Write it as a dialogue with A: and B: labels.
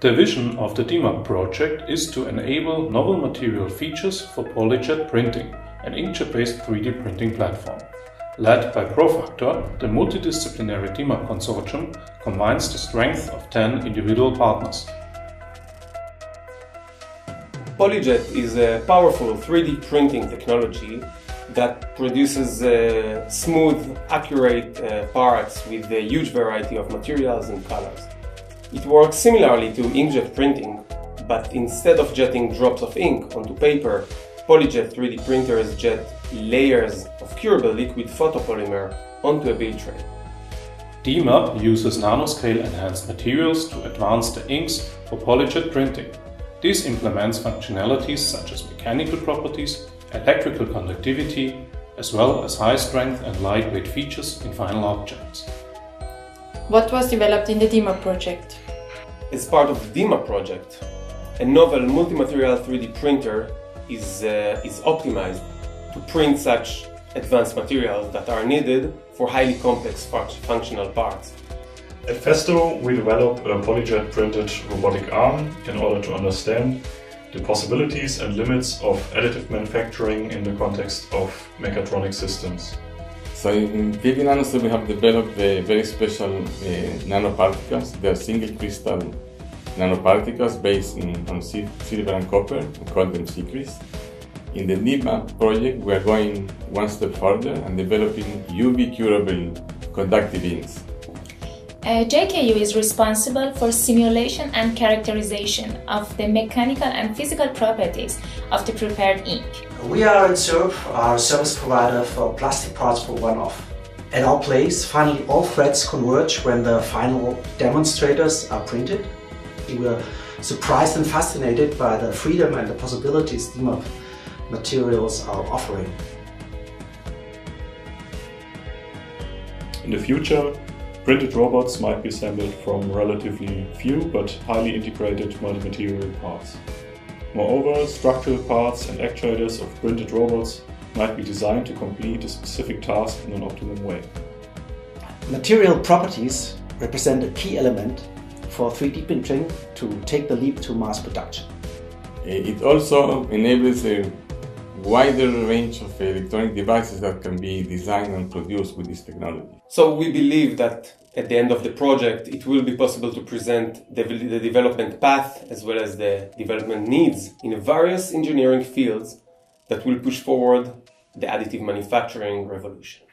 A: The vision of the DIMAP project is to enable novel material features for PolyJet printing, an inkjet-based 3D printing platform. Led by Profactor, the multidisciplinary DIMAP consortium combines the strength of 10 individual partners.
B: PolyJet is a powerful 3D printing technology that produces uh, smooth, accurate uh, parts with a huge variety of materials and colors. It works similarly to inkjet printing, but instead of jetting drops of ink onto paper, PolyJet 3D printers jet layers of curable liquid photopolymer onto a build tray.
A: DIMAP uses nanoscale enhanced materials to advance the inks for PolyJet printing. This implements functionalities such as mechanical properties, electrical conductivity, as well as high strength and lightweight features in final objects.
C: What was developed in the DIMAP project?
B: As part of the DIMAP project, a novel multi-material 3D printer is, uh, is optimized to print such advanced materials that are needed for highly complex functional parts.
D: At Festo, we develop a PolyJet printed robotic arm in order to understand the possibilities and limits of additive manufacturing in the context of mechatronic systems.
E: So in PV Nano Cell we have developed a very special uh, nanoparticles. They are single crystal nanoparticles based in, on silver and copper. We call them Sicrys. In the DIMAP project, we are going one step further and developing UV curable conductive inks.
F: Uh, JKU is responsible for simulation and characterization of the mechanical and physical properties of the prepared ink.
G: We are at CIRP, our service provider for plastic parts for one-off. At our place, finally all threads converge when the final demonstrators are printed. We were surprised and fascinated by the freedom and the possibilities DIMAP materials are offering.
D: In the future, printed robots might be assembled from relatively few but highly integrated multi-material parts. Moreover, structural parts and actuators of printed robots might be designed to complete a specific task in an optimum way.
G: Material properties represent a key element for 3D printing to take the leap to mass production.
E: It also enables a wider range of electronic devices that can be designed and produced with this technology.
B: So we believe that at the end of the project, it will be possible to present the, the development path as well as the development needs in various engineering fields that will push forward the additive manufacturing revolution.